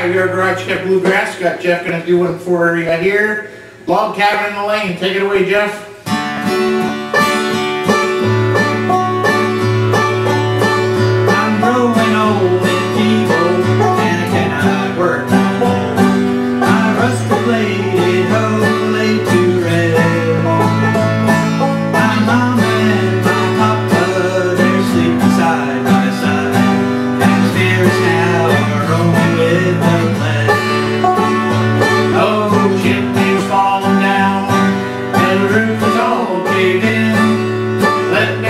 Hi, we are Garage Kept Bluegrass. Got Jeff going to do one for you here. Log Cabin in the Lane. Take it away, Jeff. I'm rolling. Let me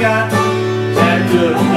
got that good.